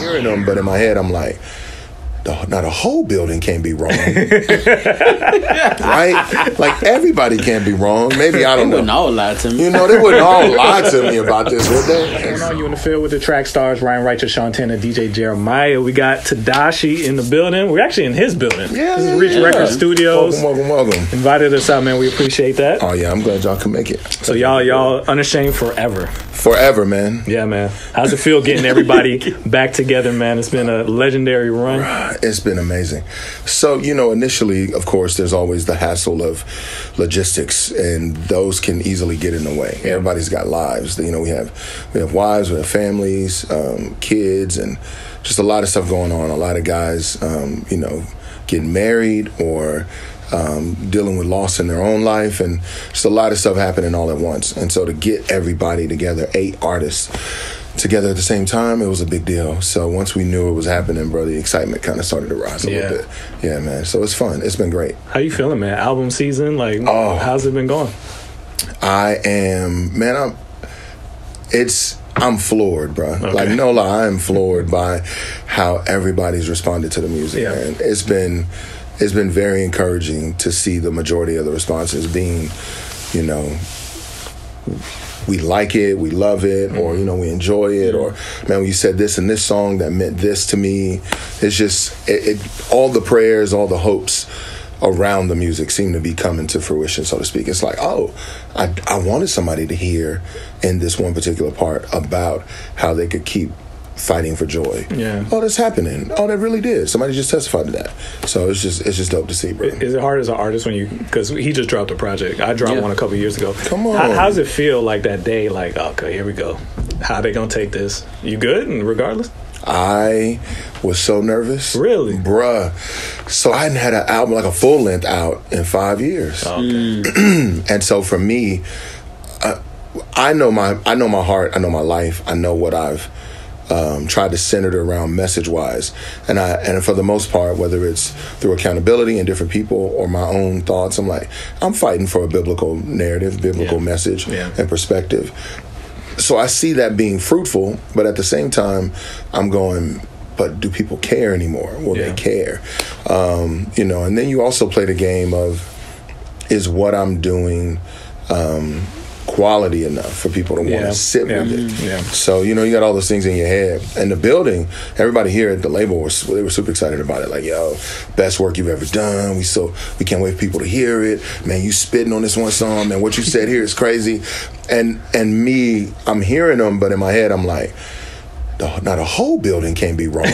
hearing them, but in my head, I'm like, the, now the whole building can't be wrong, right? Like everybody can't be wrong. Maybe I They don't wouldn't know. all lie to me. You know, they wouldn't all lie to me about this, would they? Going on, you in the field with the Trackstarz, Ryan Righteous, Seantana, DJ Jeremaya. We got Tedashii in the building. We're actually in his building. Yeah, this is yeah, Reach yeah. Record Studios. Welcome, welcome, welcome. Invited us out, man. We appreciate that. Oh yeah, I'm glad y'all can make it. So y'all, y'all unashamed forever. Forever, man. Yeah, man. How's it feel getting everybody back together, man? It's been a legendary run. It's been amazing. So, you know, initially, of course, there's always the hassle of logistics, and those can easily get in the way. Everybody's got lives. You know, we have we have wives, we have families, um, kids, and just a lot of stuff going on. A lot of guys, um, you know, getting married or um, dealing with loss in their own life, and just a lot of stuff happening all at once. And so to get everybody together, eight artists together at the same time, it was a big deal. So once we knew it was happening, bro, the excitement kind of started to rise a Yeah. little bit. Yeah, man. So it's fun. It's been great. How you feeling, man? Album season, like, Oh. how's it been going? I am, man. I'm. It's. I'm floored, bro. Like no lie, I'm floored by how everybody's responded to the music. Yeah. Man. It's been, it's been very encouraging to see the majority of the responses being, you know, we like it, we love it, or mm-hmm. you know, we enjoy it, or mm-hmm. man, when you said this in this song that meant this to me. It's just it, it all the prayers, all the hopes around the music seem to be coming to fruition, so to speak. It's like, oh, I I wanted somebody to hear in this one particular part about how they could keep fighting for joy. Yeah. Oh, that's happening. Oh, that really did. Somebody just testified to that. So it's just it's just dope to see, bro. Is it hard as an artist when you because he just dropped a project? I dropped Yeah. one a couple years ago. Come on. How, does it feel like that day? Like, okay, here we go. How they gonna take this? You good? And regardless, I was so nervous. Really? Bruh. So I hadn't had an album, like a full length out in five years. Oh, okay. And so for me, I, I know my I know my heart, I know my life, I know what I've um, tried to center it around message wise. And I and for the most part, whether it's through accountability and different people or my own thoughts, I'm like, I'm fighting for a biblical narrative, biblical Yeah. message Yeah. and perspective. So I see that being fruitful, but at the same time, I'm going, but do people care anymore? Will Yeah. they care? Um, you know, and then you also play the game of is what I'm doing um, quality enough for people to want Yeah. to sit Yeah. with it. Yeah. So you know, you got all those things in your head. And the building, everybody here at the label was they were super excited about it. Like, yo, best work you've ever done. We so we can't wait for people to hear it. Man, you spitting on this one song, man. What you said here is crazy. And and me, I'm hearing them, but in my head, I'm like. The, now the whole building can't be wrong,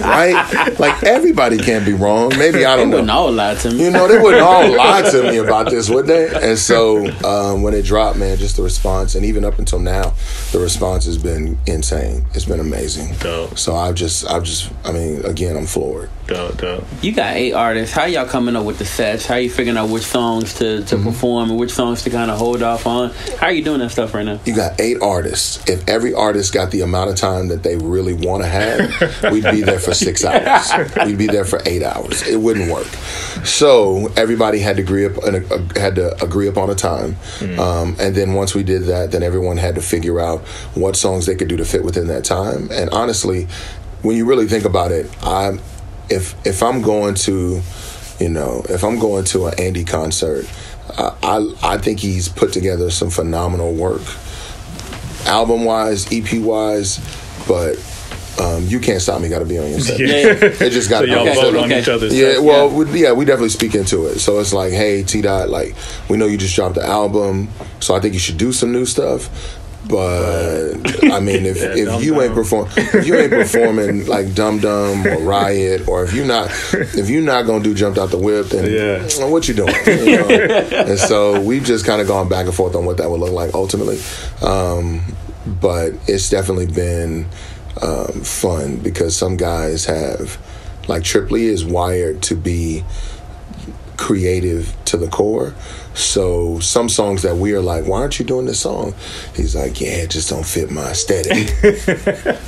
right? Like everybody can't be wrong. Maybe I don't know. wouldn't all lie to me. You know, they wouldn't all lie to me about this, would they? And so um, when it dropped, man, just the response, and even up until now, the response has been insane. It's been amazing. Dope. So I've just, I've just, I mean, again, I'm floored. Dope, dope. You got eight artists. How y'all coming up with the sets? How you figuring out which songs to, to perform and which songs to kind of hold off on? How are you doing that stuff right now? You got eight artists. If every artist got the amount of time that they really want to have, we'd be there for six hours. We'd be there for eight hours. It wouldn't work. So everybody had to agree up and uh, had to agree upon a time, um, and then once we did that, then everyone had to figure out what songs they could do to fit within that time. And honestly, when you really think about it, I if if I'm going to, you know, if I'm going to an Andy concert, I, I think he's put together some phenomenal work album wise, EP wise, but um, you can't stop me. Got to be on your set. Yeah. It just got So to y'all Okay, vote on okay. each other's yeah, sets. well, we, yeah, we definitely speak into it. So it's like, hey, T Dot, like we know you just dropped the album, so I think you should do some new stuff. But I mean, if, Yeah, if you ain't perform, if you ain't performing like Dum Dum or Riot, or if you not, if you not gonna do Jumped Out the Whip, then Yeah. what you doing? You know? and so we've just kind of gone back and forth on what that would look like ultimately. Um, but it's definitely been um, fun because some guys have, like Trip Lee is wired to be creative to the core. So some songs that we are like, why aren't you doing this song? He's like, yeah, it just don't fit my aesthetic.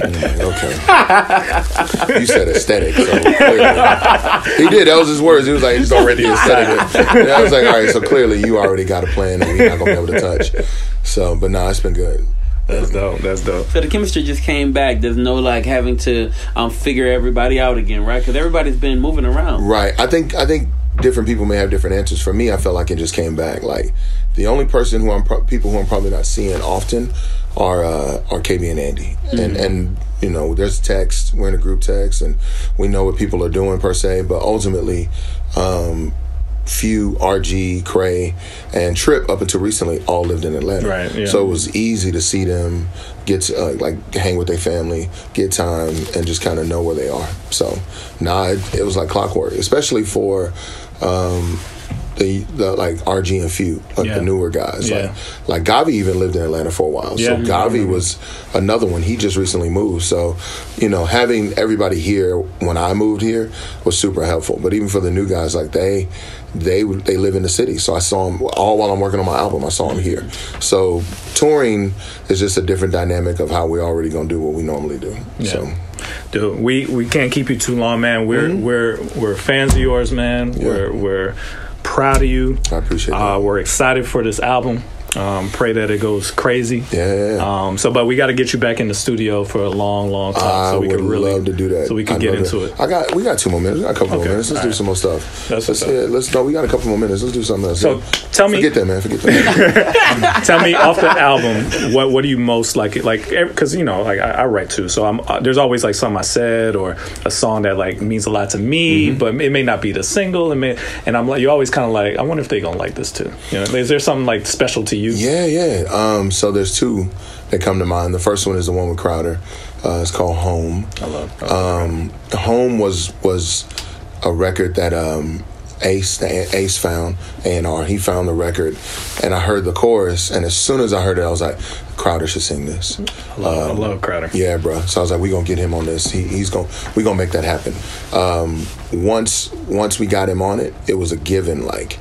I'm like, okay. you said aesthetic, so clearly. He did, that was his words. He was like, it's already aesthetic. And I was like, all right, so clearly you already got a plan that we're not gonna be able to touch. So, but nah, it's been good. That's dope. That's dope. So the chemistry just came back. There's no like having to um, figure everybody out again, right? Because everybody's been moving around. Right. I think I think different people may have different answers. For me, I felt like it just came back. Like the only person who I'm pro- people who I'm probably not seeing often are uh, are KB and Andy, and and you know there's text. We're in a group text, and we know what people are doing per se. But ultimately. Um, Few, RG, Cray, and Trip up until recently all lived in Atlanta. Right, yeah. So it was easy to see them, get to, uh, like hang with their family, get time, and just kind of know where they are. So, nah, it, it was like clockwork, especially for um, the the like RG and Few, like Yeah. the newer guys. Yeah. Like like Gawvi even lived in Atlanta for a while. So Yeah. Gawvi was another one. He just recently moved. So, you know, having everybody here when I moved here was super helpful. But even for the new guys, like they they they live in the city. So I saw them all while I'm working on my album. I saw them here. So touring is just a different dynamic of how we're already gonna do what we normally do. So Dude, we we can't keep you too long, man. We're mm-hmm. we're we're fans of yours, man. We're we're proud of you. I appreciate that. Uh, we're excited for this album. Um, pray that it goes crazy. Yeah. Um, so, but we got to get you back in the studio for a long, long time, I so we would can really love to do that. So we can I'd get into to. it. I got we got two more minutes. We got a couple more minutes. Let's all do right. some more stuff. That's let's yeah, let's no. We got a couple more minutes. Let's do something else. So, tell me, Forget that, man. Forget that. tell me off the album, what what do you most like? Like, because you know, like I, I write too, so I'm uh, there's always like something I said or a song that like means a lot to me, Mm-hmm. but it may not be the single. It may, and I'm like, you always kind of like, I wonder if they gonna like this too. You know, is there something like special to you? Yeah, yeah. Um, so there's two that come to mind. The first one is the one with Crowder. Uh, it's called Home. I love. Um, Home was was a record that um, Ace the Ace found A and R. He found the record, and I heard the chorus. And as soon as I heard it, I was like, Crowder should sing this. I love, I love Crowder. Yeah, bro. So I was like, we gonna get him on this. He, he's gonna we gonna make that happen. Um, once once we got him on it, it was a given. Like,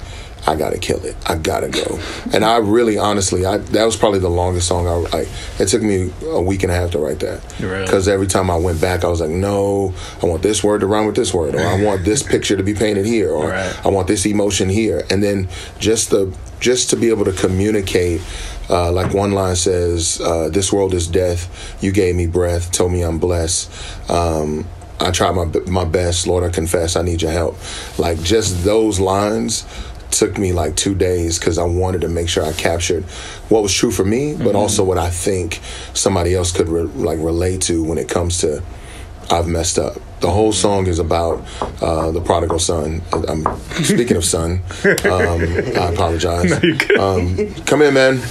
I gotta kill it. I gotta go. And I really, honestly, I that was probably the longest song. I like. It took me a week and a half to write that. Really? Because every time I went back, I was like, no, I want this word to rhyme with this word, or I want this picture to be painted here, or Right. I want this emotion here. And then just the just to be able to communicate. Uh, like one line says, uh, "This world is death. You gave me breath. Told me I'm blessed. Um, I tried my my best. Lord, I confess I need your help." Like just those lines took me like two days because I wanted to make sure I captured what was true for me, but also what I think somebody else could re- like relate to when it comes to I've messed up. The whole song is about uh, the prodigal son. I'm speaking of son. Um, I apologize. good. Um, come in, man.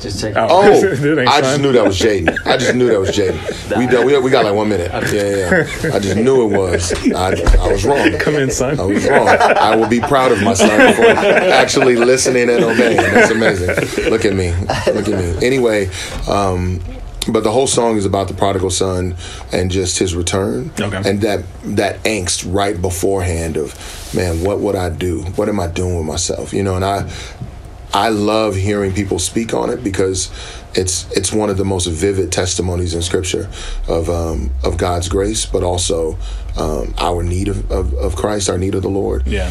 Just, just check. Oh. Oh, I just knew that was Jaden. I just knew that was Jaden. We, done, we we got like one minute. Yeah, yeah. I just knew it was. I, I was wrong. Come in, son. I was wrong. I will be proud of my son for actually listening and obeying. That's amazing. Look at me. Look at me. Anyway, um, but the whole song is about the prodigal son and just his return. Okay. And that that angst right beforehand of, man, what would I do? What am I doing with myself? You know, and I I love hearing people speak on it because it's it's one of the most vivid testimonies in Scripture of um, of God's grace, but also um, our need of, of, of Christ, our need of the Lord. Yeah.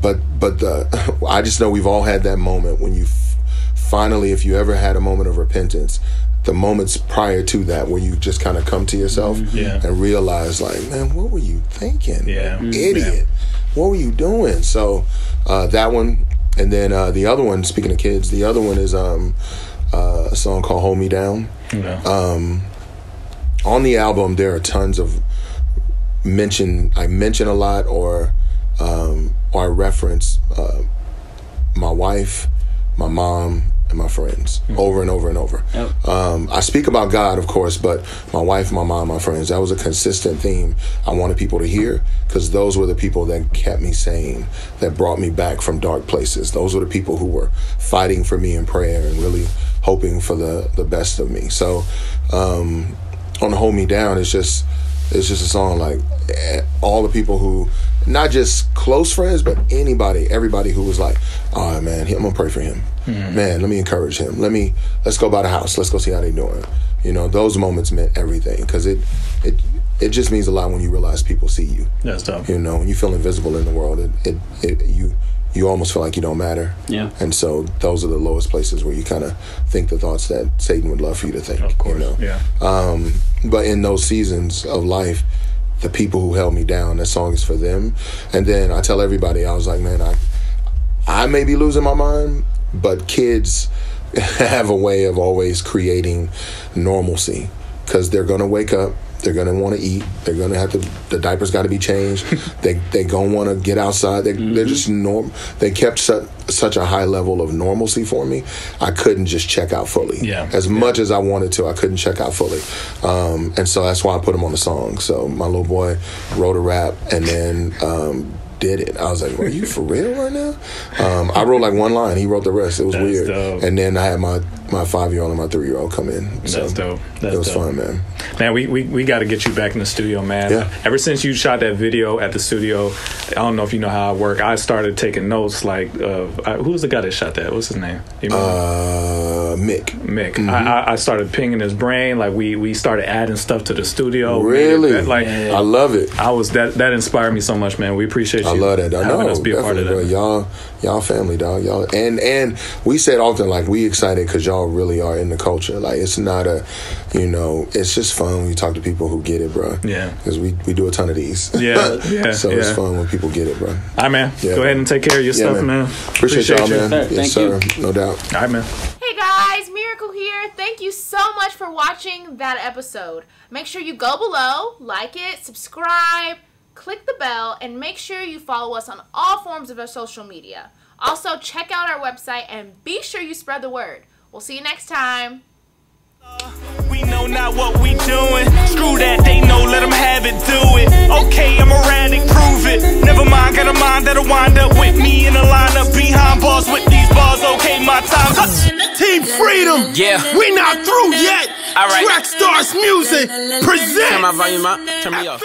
But but the I just know we've all had that moment when you f- finally, if you ever had a moment of repentance, the moments prior to that where you just kind of come to yourself Yeah. and realize, like, man, what were you thinking? Yeah. Mm. idiot. What were you doing? So uh, that one, and then uh, the other one. Speaking of kids, the other one is um, uh, a song called "Hold Me Down." Yeah. Um, on the album, there are tons of mention. I mention a lot, or um, or I reference uh, my wife, my mom, and my friends over and over and over. Yep. Um, I speak about God, of course, but my wife, my mom, my friends. That was a consistent theme I wanted people to hear because those were the people that kept me sane, that brought me back from dark places. Those were the people who were fighting for me in prayer and really hoping for the the best of me. So, um, on "Hold Me Down," it's just it's just a song like eh, all the people who not just close friends but anybody everybody who was like all right man i'm gonna pray for him man let me encourage him let me let's go by the house let's go see how they doing you know those moments meant everything because it it it just means a lot when you realize people see you That's tough. you know when you feel invisible in the world it, it, it you you almost feel like you don't matter. Yeah. And so those are the lowest places where you kind of think the thoughts that Satan would love for you to think. Of course. You know? Yeah. Um, but in those seasons of life, the people who held me down, that song is for them. And then I tell everybody, I was like, man, I I may be losing my mind, but kids have a way of always creating normalcy because they're gonna wake up. They're gonna want to eat. They're gonna have to. The diapers got to be changed. they they gonna want to get outside. They, They're just norm. They kept such such a high level of normalcy for me. I couldn't just check out fully. Yeah. As much as I wanted to, I couldn't check out fully. Um, and so that's why I put him on the song. So my little boy wrote a rap and then. Um, did it. I was like, "Are you for real right now?" Um, I wrote like one line. He wrote the rest. It was That's weird. dope. And then I had my my five year old and my three year old come in. So That's dope. That's it was dope. fun, man. Man, we, we, we got to get you back in the studio, man. Yeah. Ever since you shot that video at the studio, I don't know if you know how I work. I started taking notes. Like, uh, I, who was the guy that shot that? What's his name? You? Uh, Mick. Mick. Mm-hmm. I, I, started pinging his brain. Like, we we started adding stuff to the studio. it Really? Like, I love it. I was that that inspired me so much, man. We appreciate you. I love that. I having know. us be a part of that. bro. Y'all, y'all family, dog. Y'all, and and we said often like we excited because y'all really are in the culture. Like it's not a, you know, it's just fun when you talk to people who get it, bro. Yeah. Because we we do a ton of these. Yeah, yeah, so it's fun when people get it, bro. All right, man. Yeah. Go ahead and take care of your Yeah, stuff, man. Appreciate, y'all, you. man. Sir, yes, thank sir. you. No doubt. All right, man. Hey guys, Miracle here. Thank you so much for watching that episode. Make sure you go below, like it, subscribe, click the bell, and make sure you follow us on all forms of our social media. Also, check out our website and be sure you spread the word. We'll see you next time. We know not what we doing. Screw that, they know, let them have it, do it. Okay, I'm erratic, prove it. Never mind, got a mind that'll wind up with me in a lineup behind bars with these bars. Okay, my time's up. Team Freedom. Yeah. We not through yet. All right. Trackstarz Music presents. Turn my volume up, turn me off.